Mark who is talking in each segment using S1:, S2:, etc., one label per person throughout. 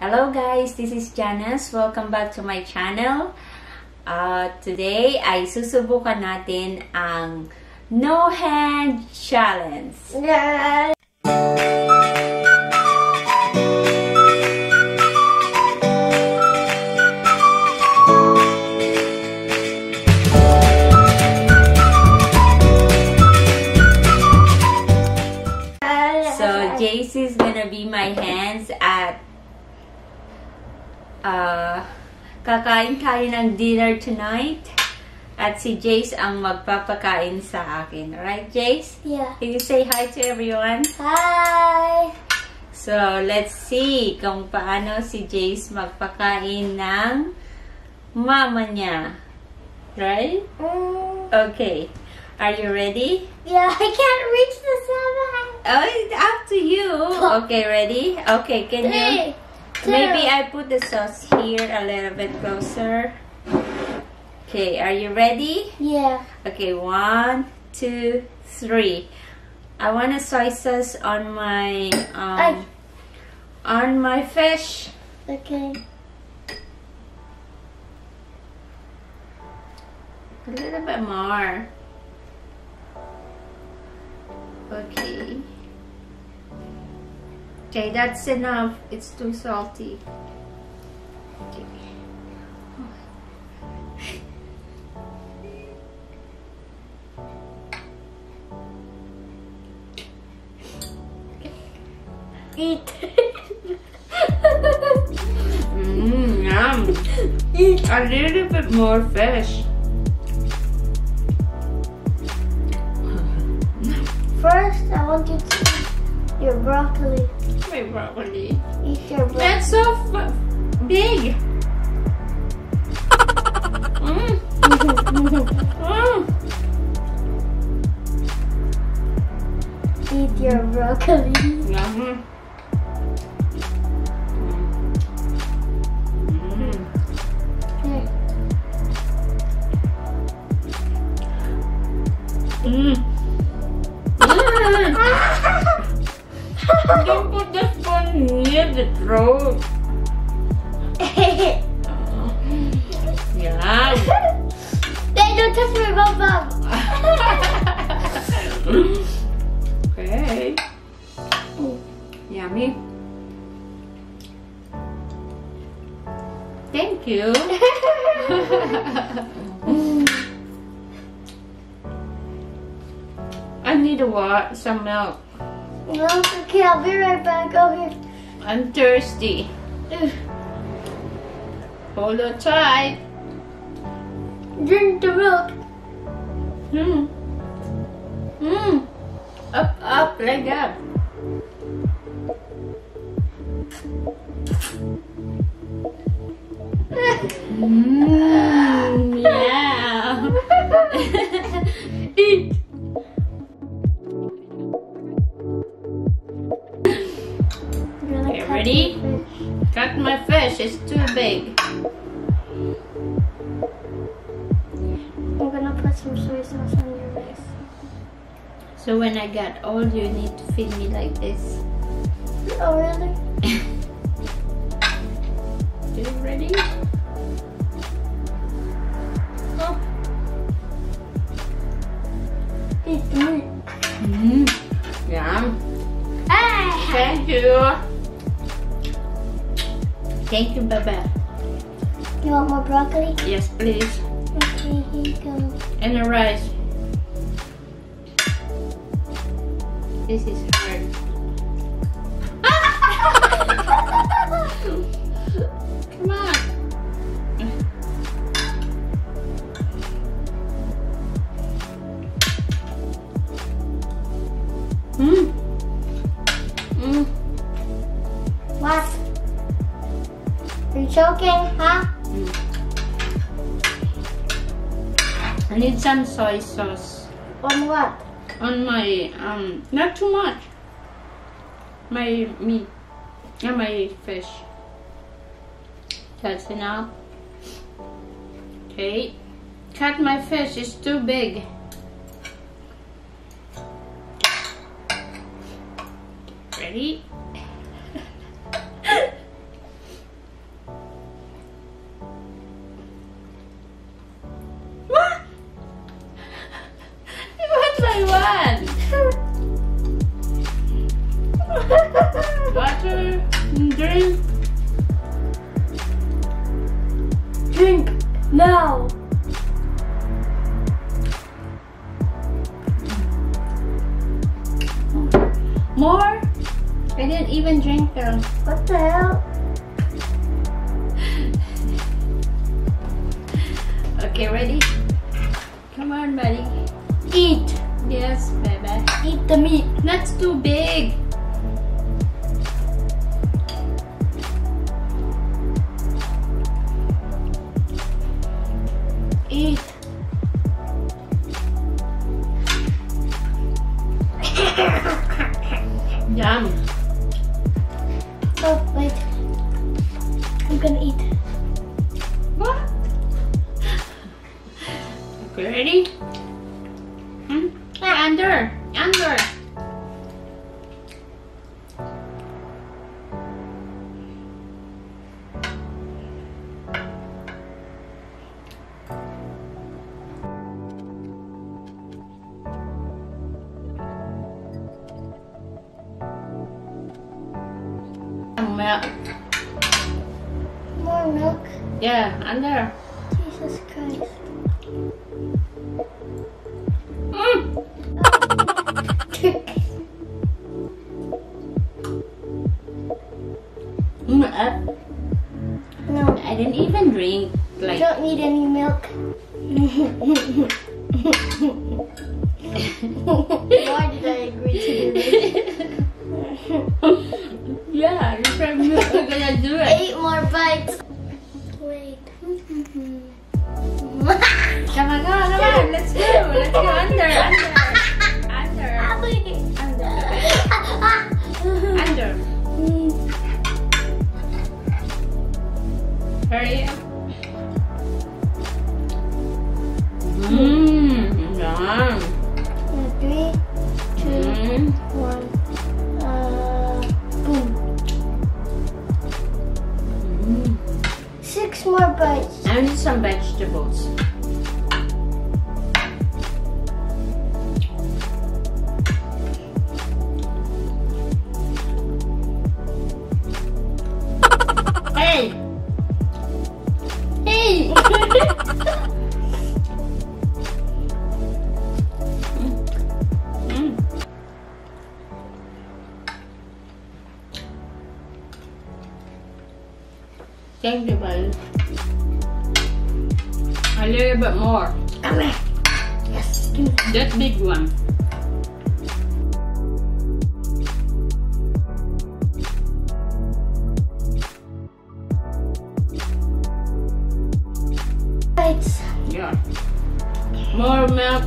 S1: Hello guys, this is Janice. Welcome back to my channel. Uh, today ay susubukan natin ang No Hand Challenge. So kakain tayo ng dinner tonight. At si Jace ang magpapakain sa akin. Right, Jace?
S2: Yeah.
S1: Can you say hi to everyone?
S2: Hi.
S1: So, let's see kung paano si Jace magpakain ng mama niya. Right?
S2: Mm,
S1: Okay. Are you ready?
S2: yeah, I can't reach the seven.
S1: Oh, it's up to you. Okay, ready? Okay, can you?
S2: Three, two.
S1: Maybe I put the sauce here a little bit closer. Okay, are you ready?
S2: Yeah.
S1: Okay, one, two, three. I want a soy sauce on my um, on my fish.
S2: Okay.
S1: A little bit more. Okay. Okay, that's enough. It's too salty. Okay.
S2: Eat.
S1: Mmm, yum.
S2: Eat.
S1: A little bit more fish.
S2: First, I want you to eat your broccoli.
S1: Broccoli.
S2: Eat.
S1: That's so f- big. Mm, mm.
S2: Eat your broccoli.
S1: Mm.
S2: Bum bum.
S1: okay. Yummy. Thank you. I need a wa- some milk.
S2: no, it's okay. I'll be right back. Here.
S1: I'm thirsty. Hold on tight.
S2: Drink the milk.
S1: Hmm. Hmm. Up, up, like that. Mmm, yeah.
S2: Eat.
S1: Okay, ready? Cut my fish, it's too big.
S2: Some soy sauce on your rice.
S1: So when I get old, you need to feed me like this.
S2: Oh, really?
S1: You ready?
S2: Oh. Eat the meat.
S1: Mmm. Yum.
S2: Ah!
S1: Thank you. Thank you, Baba.
S2: You want more broccoli?
S1: Yes, please.
S2: Okay, here you go.
S1: And the rice. This is hard. Come on. Mmm. Mmm.
S2: what? You choking, huh? Hmm.
S1: I need some soy sauce
S2: On what?
S1: on my um not too much. My meat and my fish. That's enough. Okay. Cut my fish, it's too big. drink. Drink now. More? I didn't even drink them.
S2: What the hell?
S1: okay, ready? Come on, buddy.
S2: Eat.
S1: Yes, baby.
S2: Eat the meat.
S1: That's too big. Okay, ready? Hmm? Hey, under. Under. Milk.
S2: More milk.
S1: Yeah, under.
S2: Jesus Christ.
S1: Mm, uh,
S2: no,
S1: I didn't even drink
S2: I
S1: like
S2: don't need any milk. Why did I agree to do this?
S1: yeah, you said we were gonna do it.
S2: Eight more bites. Three, two,
S1: Mm.
S2: one. Uh, boom.
S1: Mm.
S2: Six more bites.
S1: I need some vegetables. Thank you, buddy. A little bit more.
S2: Come. Yes.
S1: That big one.
S2: Bites.
S1: Yeah. More milk.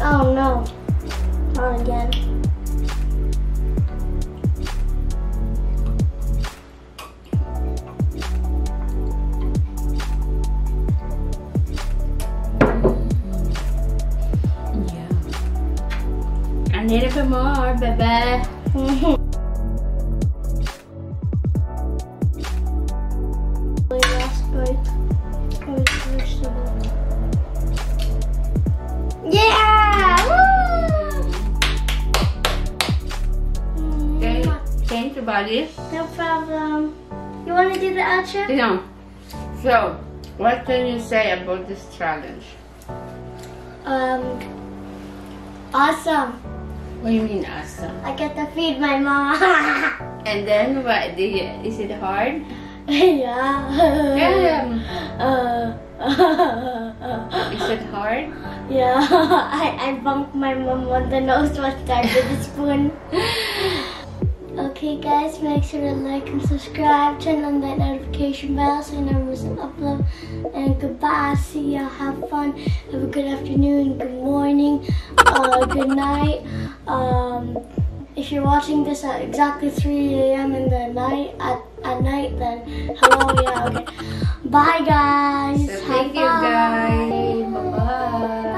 S2: Oh no. Not again.
S1: Okay.
S2: Mm,
S1: Thank you, buddy.
S2: No problem. You want to do the outro?
S1: Yeah. So, what can you say about this challenge?
S2: Um, awesome.
S1: What do you mean awesome?
S2: I get to feed my mom.
S1: And then what? Did you, is it hard?
S2: yeah.
S1: Yeah.
S2: Uh,
S1: Is it hard?
S2: yeah. I, I bumped my mom on the nose one time with a spoon. Okay guys, make sure to like and subscribe, turn on that notification bell so you never miss an upload. And goodbye, see y'all, have fun, have a good afternoon, good morning, uh, good night. Um, if you're watching this at exactly 3 a.m. in the night, at, at night, then hello, yeah, okay. Bye, guys.
S1: So thank you, guys. Bye-bye.